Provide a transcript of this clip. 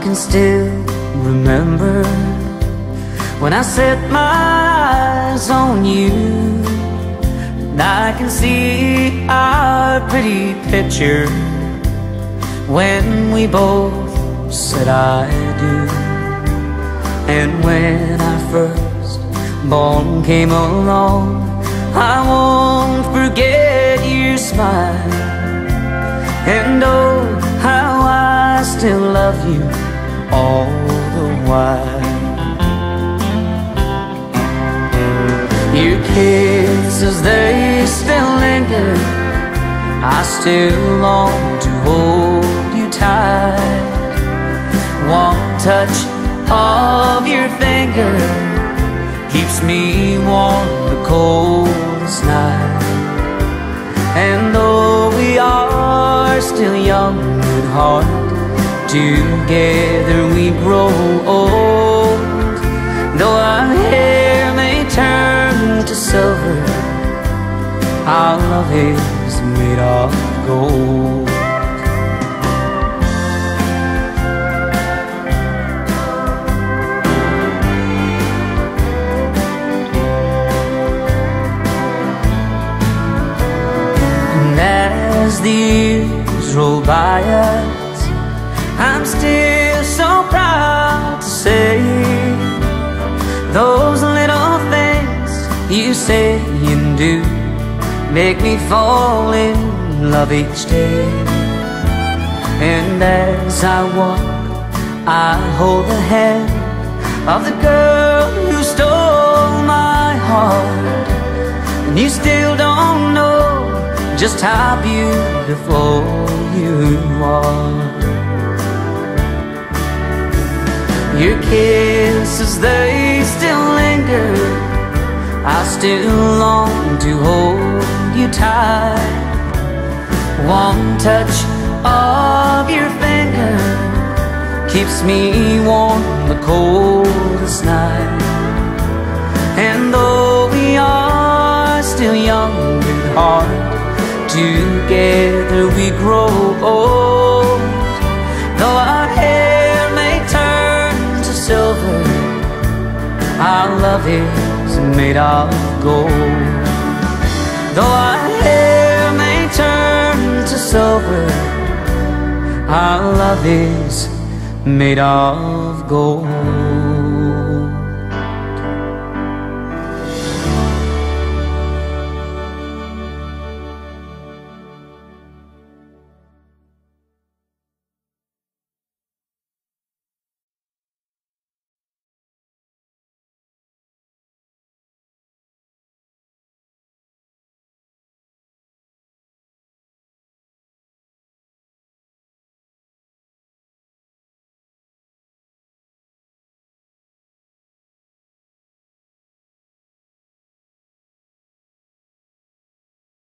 can still remember when I set my eyes on you. And I can see our pretty picture when we both said I do. And when our first born came along, I won't forget your smile. And oh, how I still love you all the while. Your kisses, they still linger. I still long to hold you tight. One touch of your finger keeps me warm the coldest night. And though we are still young at heart, together we grow old. Though our hair may turn to silver, our love is made of gold. And as the years roll by us, I'm still so proud to say those little things you say and do make me fall in love each day. And as I walk, I hold the hand of the girl who stole my heart. And you still don't know just how beautiful you are. Your kisses, they still linger. I still long to hold you tight. One touch of your finger keeps me warm the coldest night. And though we are still young at heart, together we grow old. Love is made of gold. Though our hair may turn to silver, our love is made of gold.